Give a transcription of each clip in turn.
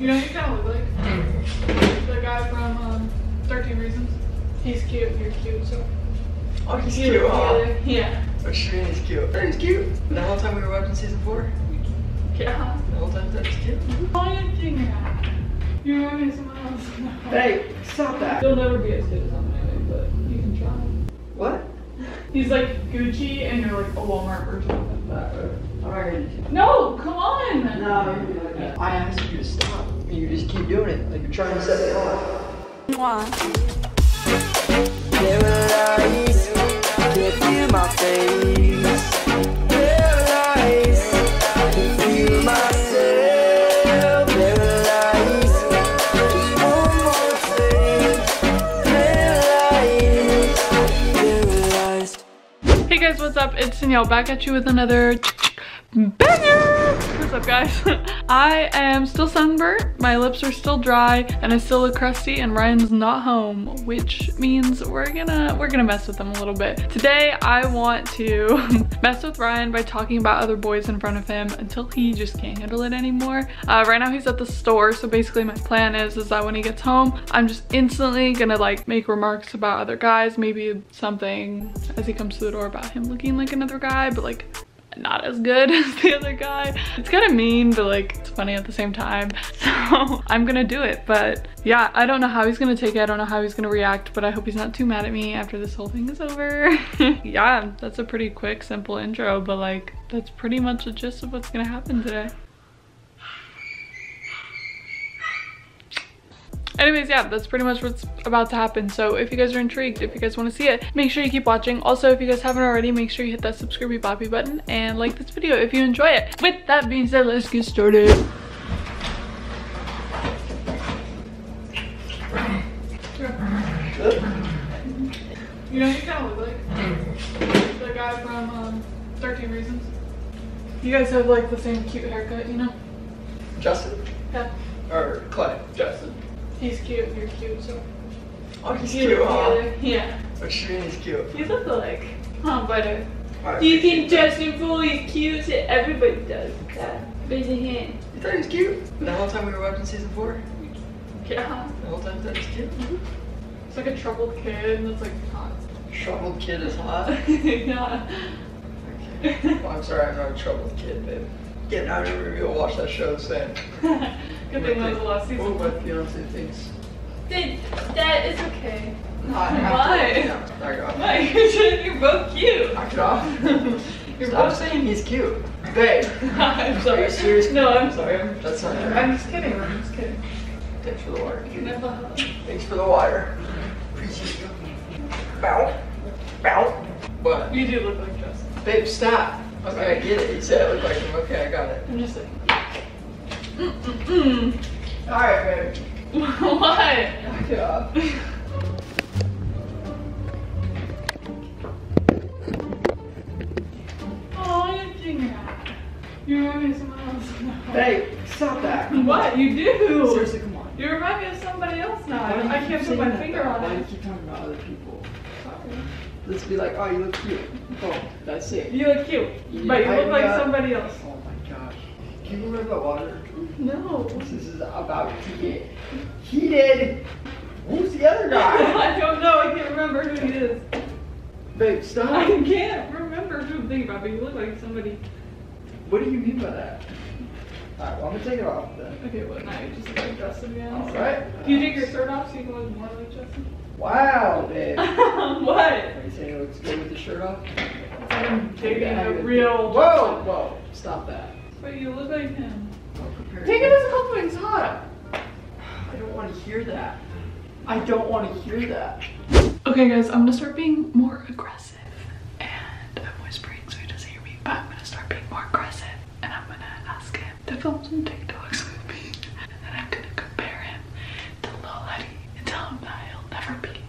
You know, you kind of look like the guy from um, 13 Reasons. He's cute, you're cute, so. Oh, he's you cute, huh? Yeah. You mean he's cute? He's cute. The whole time we were watching season four? Yeah. The whole time that he's cute? Why are you that? Remind me of someone else. Hey, stop that. He'll never be as good as him anyway, but you can try. What? He's like Gucci and you're like a Walmart version of. I'm not gonna No, come on! No, I asked you to stop. and You just keep doing it. Like you're trying to set me off. Paralyzed, can't feel my face. Paralyzed, can't feel myself. Paralyzed, just one more thing. Paralyzed, paralyzed. Hey guys, what's up? It's Danielle back at you with another banger! What's up guys? I am still sunburnt, my lips are still dry, and I still look crusty and Ryan's not home, which means we're gonna we're gonna mess with him a little bit. Today I want to mess with Ryan by talking about other boys in front of him until he just can't handle it anymore. Uh, right now he's at the store, so basically my plan is is that when he gets home, I'm just instantly gonna like make remarks about other guys, maybe something as he comes to the door about him looking like another guy, but like not as good as the other guy. It's kind of mean, but like it's funny at the same time. So I'm gonna do it. But yeah, I don't know how he's gonna take it. I don't know how he's gonna react, but I hope he's not too mad at me after this whole thing is over. yeah, that's a pretty quick, simple intro, but like that's pretty much the gist of what's gonna happen today. Anyways, yeah, that's pretty much what's about to happen. So if you guys are intrigued, if you guys want to see it, make sure you keep watching. Also, if you guys haven't already, make sure you hit that subscribe boppy button and like this video if you enjoy it. With that being said, let's get started. You know, you kind of look like the guy from um, 13 Reasons. You guys have like the same cute haircut, you know? Justin? Yeah. Or Clay? Justin. He's cute, you're cute, so. Oh, he's cute, huh? Yeah. What you mean he's cute? You look alike. Huh, but uh, I Do you think Justin Foley's cute? Everybody does that. Raise your hand. You thought he was cute? The whole time we were watching season four? Yeah. The whole time that he's cute? It's like a troubled kid and that's like hot. Troubled kid is hot. yeah. Okay. Well, I'm sorry, I'm not a troubled kid, babe. Yeah, out of maybe will watch that show saying. Good thing that was the last What season. my fiance thinks. Did that is okay. I have to- Why? Yeah, knock. Why? You're both cute. Knock it off. You're Stop both saying he's cute. Babe. I'm Are you serious? No, I'm sorry. I'm, That's not true. I'm just kidding. I'm just kidding. Thanks for the water. Can I have? Thanks for the water. Appreciate you. Bow. Bow. What? You do look like Justin. Babe, stop. Okay, I get it. You said I look like him. Okay, I got it. I'm just saying. Mm-mm-mm. Alright, babe. what? Knock it off. Oh, you're doing that. You remind me of someone else now. Babe, stop that. What? You do. Seriously, come on. You remind me of somebody else now. Why do you I can't put my that, finger on Why do you keep talking about other people? Let's be like, oh, you look cute. Oh, that's it. You look cute, Yeah, but you I look like somebody else. Oh my gosh. Can you remember the water? No. This is about to get heated. Who's the other guy? I don't know. I can't remember who he is. Babe, stop. I can't remember who I'm thinking about, but you look like somebody. What do you mean by that? Alright, well, I'm gonna take it off then. Okay, well, now you just look like Justin again. Alright. Do you take your shirt off so you can look more like Justin? Wow, babe. what? Are you saying it looks good with the shirt off? I'm taking a real. Whoa, whoa, stop that. But you look like him. Take it as a compliment. It's. I don't want to hear that. I don't want to hear that. Okay, guys, I'm gonna start being more aggressive. And I'm whispering so he doesn't hear me, but I'm gonna start being more aggressive. And I'm gonna ask him to film some TikToks with me. And then I'm gonna compare him to Lil Huddy and tell him that he'll never be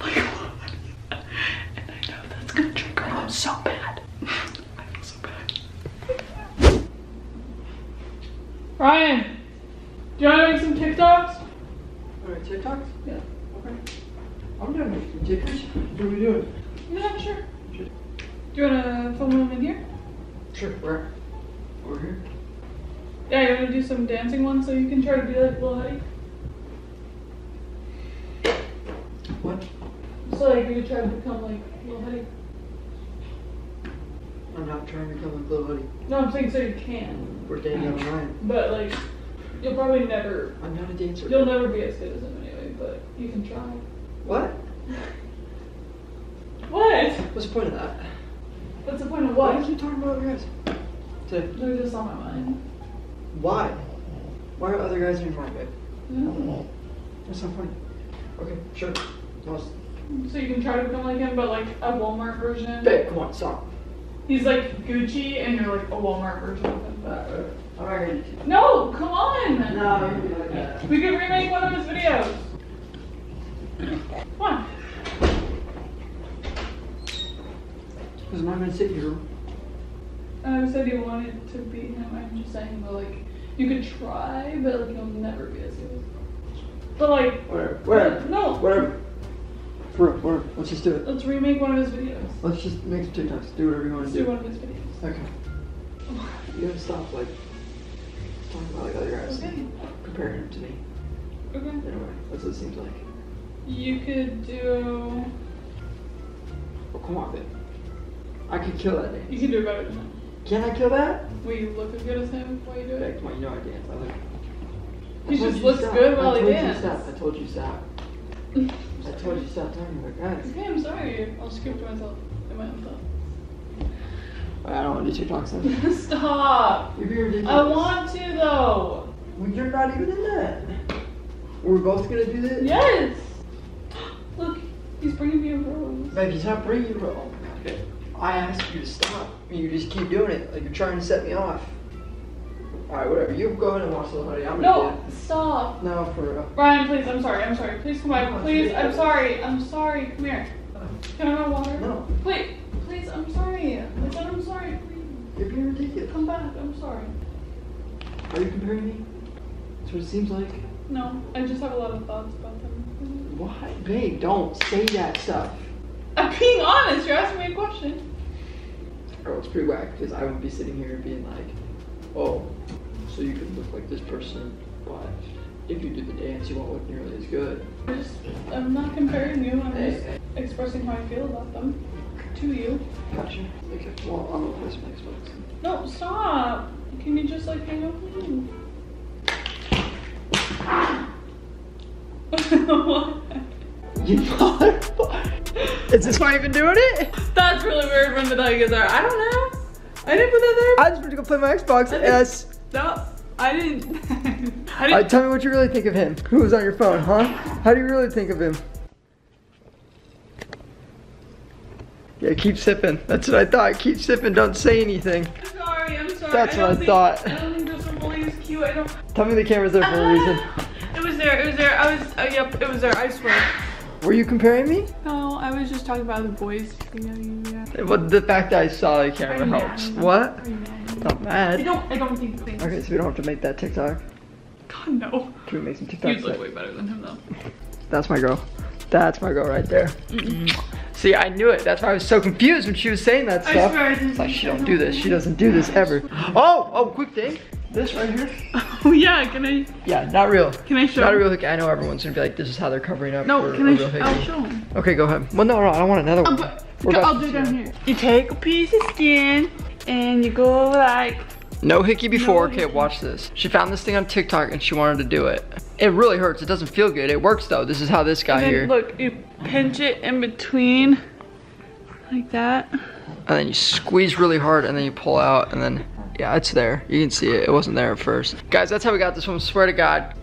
like Lil Huddy. And I know that's gonna trigger him so bad. I feel so bad. Ryan, do you wanna make some TikToks? Alright, TikToks? Yeah. Okay. I'm doing it. TikToks? What are we doing? Yeah, sure. Do you wanna film him in here? Sure. Where? Over here? Yeah, you want to do some dancing ones so you can try to be like Lil Huddy? What? So like you try to become like Lil Huddy. I'm not trying to become like Lil Huddy. No, I'm saying so you can, We're dating online. but like you'll probably never, I'm not a dancer. you'll never be a citizen anyway. But you can try. What? What? What's the point of that? What's the point of what? Why do you talking about other guys? Today. They're just on my mind. Why? Why are other guys in your mind, babe? That's not funny. Okay, sure. So you can try to become like him, but like a Walmart version. babe, come on, stop. He's like Gucci, and you're like a Walmart version of him. But I'm not no, come on. No, you're gonna be like that. We could remake one of his videos. Come on. Because I'm not gonna sit here. I said you wanted to beat him. I'm just saying, but like, you could try, but like, you'll never be as good. But like, Whatever. Whatever. No. Whatever. For real. Let's just do it. let's remake one of his videos. Let's just make some TikToks. Do whatever you want to do do. one of his videos. Okay. You gotta stop, like, talking about like other guys. Okay. and Comparing him to me. Okay. Anyway, that's what it seems like. You could do. Oh, come on, babe. I could kill that You can do it better than him. Can I kill that? Will you look as good as him while you do Babe, it? come on, you know I dance. I look. He I just looks stop. good while I he told dances. You stop. I told you stop. I told you stop talking about guys. Okay, I'm sorry. I'll scoop to myself in my own thoughts. I don't want to do TikToks then. Stop. You're being ridiculous. I want to though. Well, you're not even in that. We're both gonna do this? Yes. Look, he's bringing me a rose. Babe, he's not bringing you home. Okay. I asked you to stop, and you just keep doing it. Like you're trying to set me off. Alright, whatever. You go ahead and watch the hoodie. I'm gonna No, stop. No, for real. Ryan, please. I'm sorry. I'm sorry. Please come back. Please. I'm sorry. I'm sorry. Come here. Can I have water? No. Please. Please. I'm sorry. I said I'm sorry. Please. You're being ridiculous. Come back. I'm sorry. Are you comparing me? That's what it seems like. No, I just have a lot of thoughts about them. Why? Babe, don't say that stuff. I'm being honest. You're asking me a question. Oh, it's pretty whack because I would be sitting here being like, oh, so you can look like this person, but if you do the dance, you won't look nearly as good. I just, I'm not comparing you. I'm just expressing how I feel about them to you. Gotcha. Okay, well, I'm gonna play some Xbox. No, stop. Can you just like hang up with me? What? You motherfucker. Is this why you've been doing it? That's really weird when the Tigers are. I don't know. I didn't put that there. I just went to go play my Xbox. Yes. No, I didn't. I didn't. tell me what you really think of him. Who was on your phone, huh? How do you really think of him? Yeah, keep sipping. That's what I thought. Keep sipping. Don't say anything. I'm sorry. I'm sorry. That's I what I think, thought. I don't think this one really is cute. I don't. Tell me the camera's there for a reason. It was there. It was there. I was. Uh, yep. It was there. I swear. Were you comparing me? No, I was just talking about the boys together. Yeah. Well, the fact that I saw the camera you mad? helps. What? Are you mad? Not I mad. don't. I don't think things. Okay, so we don't have to make that TikTok. God no. Can we make some You'd TikToks? look way better than him though. That's my girl. That's my girl right there. See, I knew it. That's why I was so confused when she was saying that I stuff. swear I didn't. It's like she don't do this. She doesn't do this ever. Oh, oh, quick thing. This right here. Oh yeah. Can I? Yeah, not real. Can I show? Not a real hickey. I know everyone's gonna be like, this is how they're covering up No. Can I? Sh- I'll show him. Okay, go ahead. Well, no, no, I don't want another oh, I'll, one. I'll do it down here. You take a piece of skin and you go like. No hickey before. No okay, hickey. watch this. She found this thing on TikTok and she wanted to do it. It really hurts. It doesn't feel good. It works though. This is how this guy here. Look, you pinch it in between, like that. and then you squeeze really hard and then you pull out and then yeah it's there you can see it it wasn't there at first guys that's how we got this one swear to god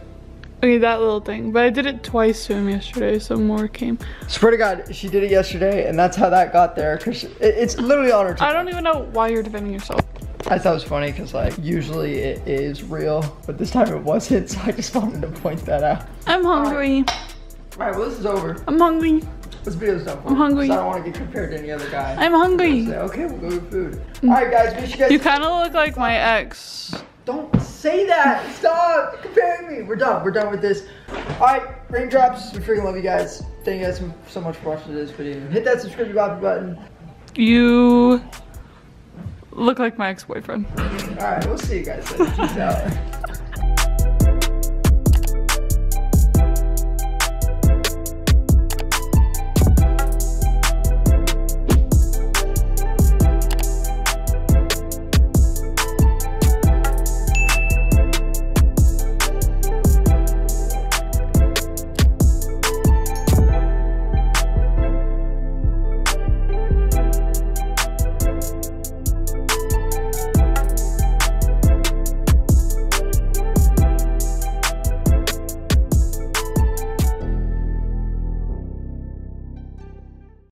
Okay, that little thing. But I did it twice to him yesterday, so more came. swear to god she did it yesterday and that's how that got there because it, it's literally on her I don't even know why you're defending yourself. I thought it was funny because like usually it is real but this time it wasn't so i just wanted to point that out I'm hungry. all right well this is over I'm hungry. This video's done for I'm hungry. 'cause i don't want to get compared to any other guy I'm hungry. Say, okay we'll go get food all right guys make sure you guys You kind of look like my ex. Don't say that. Stop comparing me. We're done. We're done with this. All right, raindrops. We freaking love you guys. Thank you guys so much for watching this video. Hit that subscribe button. You look like my ex-boyfriend. Alright, we'll see you guys later. Peace out.